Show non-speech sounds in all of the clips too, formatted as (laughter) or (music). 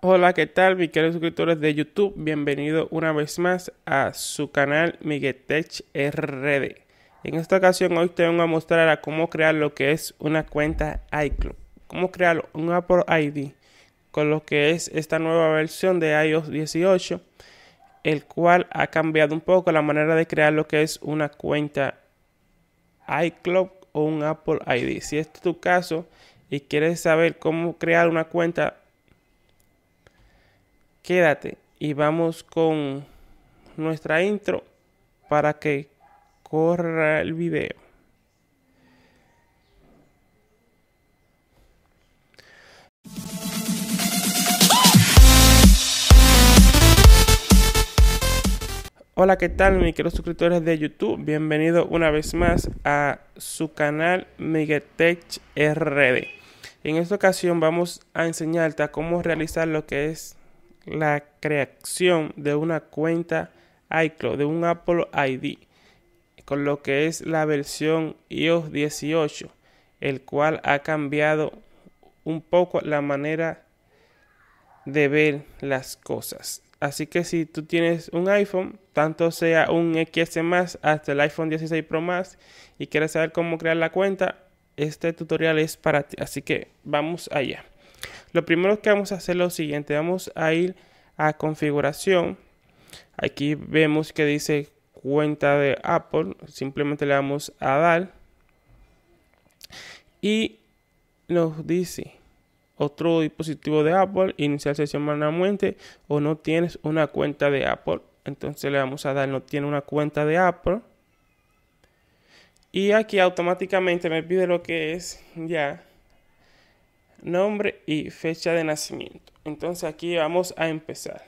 Hola, ¿qué tal, mis queridos suscriptores de YouTube? Bienvenido una vez más a su canal Miguetech RD. En esta ocasión hoy te voy a mostrar a cómo crear lo que es una cuenta iCloud. Cómo crear un Apple ID con lo que es esta nueva versión de iOS 18, el cual ha cambiado un poco la manera de crear lo que es una cuenta iCloud o un Apple ID. Si es tu caso y quieres saber cómo crear una cuenta quédate y vamos con nuestra intro para que corra el video. Hola, ¿qué tal mis queridos suscriptores de YouTube? Bienvenido una vez más a su canal Megatech RD. En esta ocasión vamos a enseñarte a cómo realizar lo que es la creación de una cuenta iCloud, de un Apple ID, con lo que es la versión iOS 18, el cual ha cambiado un poco la manera de ver las cosas. Así que si tú tienes un iPhone, tanto sea un XS más hasta el iPhone 16 Pro más y quieres saber cómo crear la cuenta, este tutorial es para ti. Así que vamos allá. Lo primero que vamos a hacer es lo siguiente, vamos a ir a configuración. Aquí vemos que dice cuenta de Apple, simplemente le damos a dar y nos dice otro dispositivo de Apple, iniciar sesión manualmente o no tienes una cuenta de Apple. Entonces le vamos a dar no tiene una cuenta de Apple. Y aquí automáticamente me pide lo que es ya nombre y fecha de nacimiento. Entonces aquí vamos a empezar.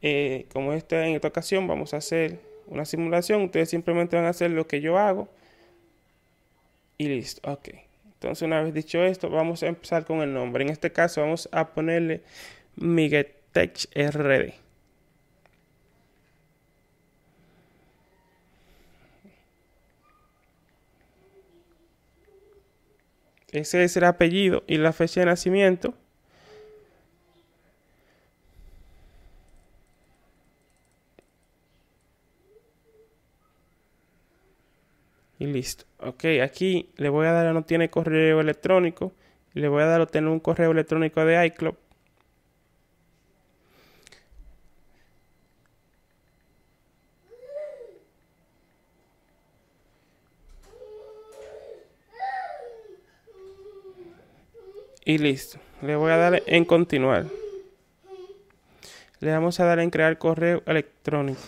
Eh, como esta en esta ocasión vamos a hacer una simulación, ustedes simplemente van a hacer lo que yo hago y listo. Ok. Entonces una vez dicho esto, vamos a empezar con el nombre. En este caso vamos a ponerle Miguel Tech RD. Ese es el apellido y la fecha de nacimiento. Y listo. Ok, aquí le voy a dar a no tiene correo electrónico. Le voy a dar a tener un correo electrónico de iCloud. Y listo. Le voy a dar en continuar. Le vamos a dar en crear correo electrónico.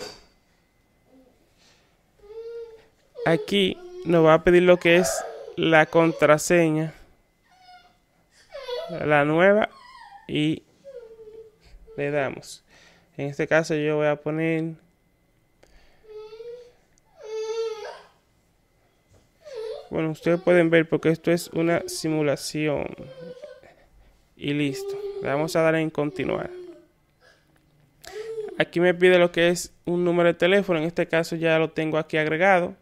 Aquí nos va a pedir lo que es la contraseña. La nueva y le damos. En este caso yo voy a poner Bueno, ustedes pueden ver porque esto es una simulación y listo. Le vamos a dar en continuar. Aquí me pide lo que es un número de teléfono. En este caso ya lo tengo aquí agregado.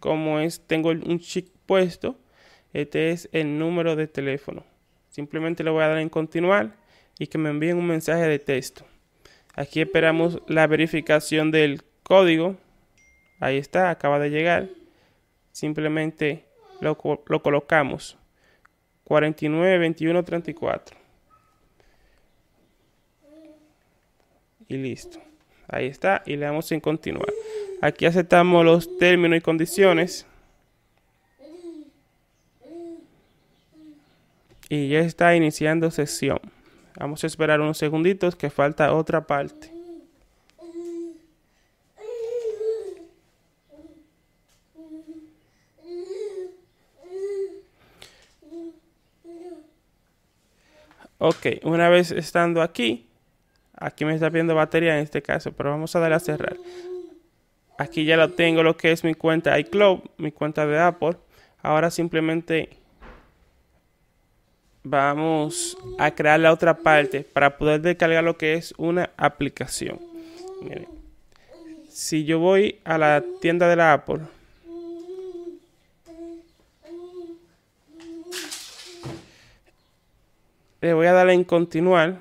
Como es, tengo un chip puesto. Este es el número de teléfono. Simplemente le voy a dar en continuar y que me envíen un mensaje de texto. Aquí esperamos la verificación del código. Ahí está, acaba de llegar. Simplemente lo, lo colocamos. 49 21 34 y listo. Ahí está y le damos en continuar. Aquí aceptamos los términos y condiciones. Y ya está iniciando sesión. Vamos a esperar unos segunditos que falta otra parte Ok, una vez estando aquí, aquí me está pidiendo batería en este caso, pero vamos a darle a cerrar. Aquí ya lo tengo lo que es mi cuenta iCloud, mi cuenta de Apple. Ahora simplemente vamos a crear la otra parte para poder descargar lo que es una aplicación. Miren, si yo voy a la tienda de la Apple, le voy a dar en continuar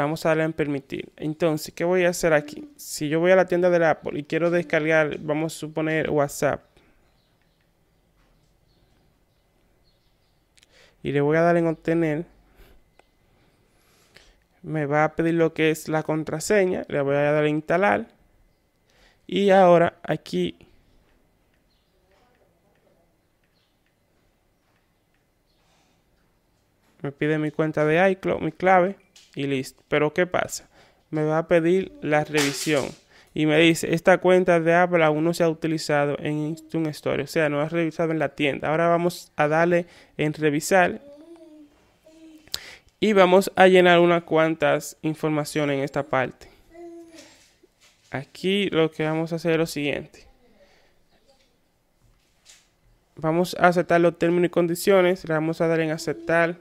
vamos a darle en permitir. Entonces, ¿qué voy a hacer aquí? Si yo voy a la tienda de Apple y quiero descargar, vamos a suponer WhatsApp. Y le voy a dar en obtener. Me va a pedir lo que es la contraseña. Le voy a dar en instalar. Y ahora aquí me pide mi cuenta de iCloud, mi clave y listo. Pero ¿qué pasa? Me va a pedir la revisión y me dice, esta cuenta de Apple aún no se ha utilizado en Instant Store, o sea, no ha revisado en la tienda. Ahora vamos a darle en revisar y vamos a llenar unas cuantas informaciones en esta parte. Aquí lo que vamos a hacer es lo siguiente. Vamos a aceptar los términos y condiciones. Le vamos a dar en aceptar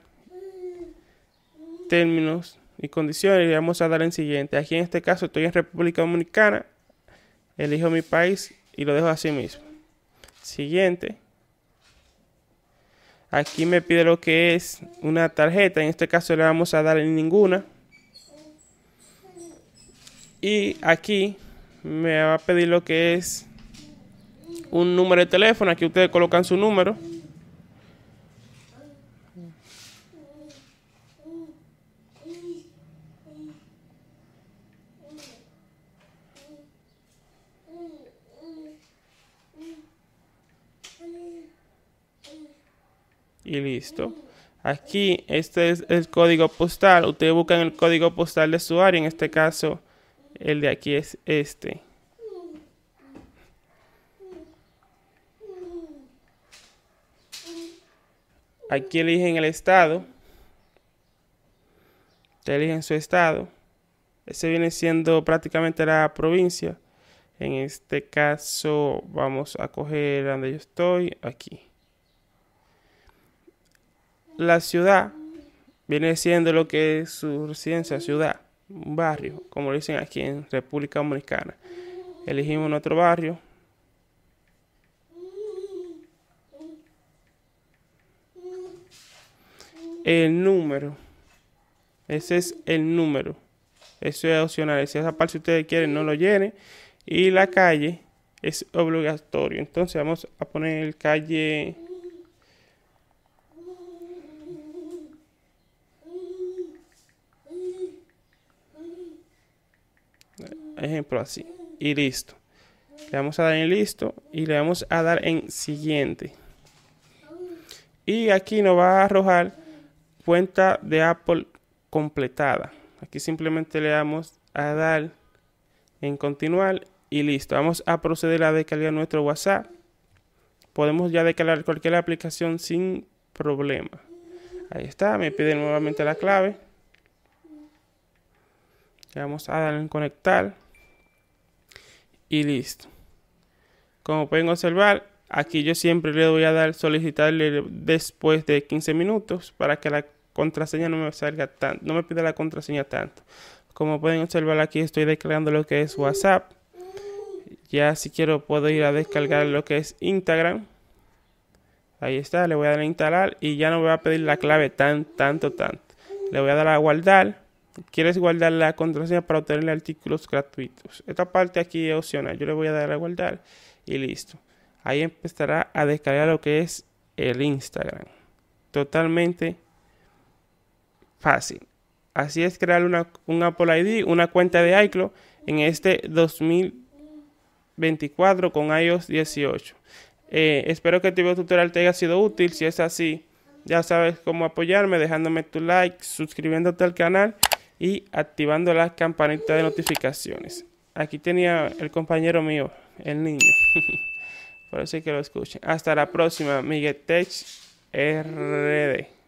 términos y condiciones y vamos a dar en siguiente. Aquí en este caso estoy en República Dominicana, elijo mi país y lo dejo así mismo. Siguiente. Aquí me pide lo que es una tarjeta, en este caso le vamos a dar en ninguna. Y aquí me va a pedir lo que es un número de teléfono, aquí ustedes colocan su número. Y listo. Aquí este es el código postal. Ustedes buscan el código postal de su área. En este caso, el de aquí es este. Aquí eligen el estado. Ustedes eligen su estado. Ese viene siendo prácticamente la provincia. En este caso vamos a coger donde yo estoy, aquí la ciudad viene siendo lo que es su residencia, ciudad, barrio, como dicen aquí en República Dominicana. Elegimos nuestro barrio. El número. Ese es el número. Eso es opcional. Si esa parte ustedes quieren, no lo llenen. Y la calle es obligatorio. Entonces vamos a poner calle ejemplo así. Y listo. Le vamos a dar en listo y le vamos a dar en siguiente. Y aquí nos va a arrojar cuenta de Apple completada. Aquí simplemente le damos a dar en continuar y listo. Vamos a proceder a descargar nuestro WhatsApp. Podemos ya descargar cualquier aplicación sin problema. Ahí está me pide nuevamente la clave. Le vamos a dar en conectar y listo. Como pueden observar, aquí yo siempre le voy a dar solicitarle después de 15 minutos para que la contraseña no me salga tanto, no me pida la contraseña tanto. Como pueden observar aquí estoy descargando lo que es WhatsApp. Ya si quiero puedo ir a descargar lo que es Instagram. Ahí está, le voy a dar a instalar y ya no me va a pedir la clave tan, tanto, tanto. Le voy a dar a guardar quieres guardar la contraseña para obtener artículos gratuitos. Esta parte aquí es opcional. Yo le voy a dar a guardar y listo. Ahí empezará a descargar lo que es el Instagram. Totalmente fácil. Así es crear una, un Apple ID, una cuenta de iCloud en este 2024 con iOS 18. Eh, espero que este video tutorial te haya sido útil. Si es así, ya sabes cómo apoyarme dejándome tu like, suscribiéndote al canal y activando la campanita de notificaciones. Aquí tenía el compañero mío, el niño. (laughs) Por eso que lo escuchen. Hasta la próxima, Miguel Tech RD.